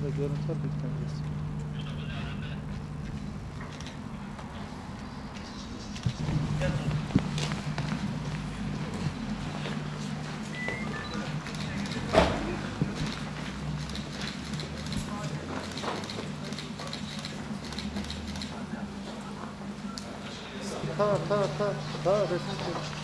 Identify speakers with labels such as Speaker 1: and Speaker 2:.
Speaker 1: görüntü al beklemeyeceğiz. Ta ta ta ta resim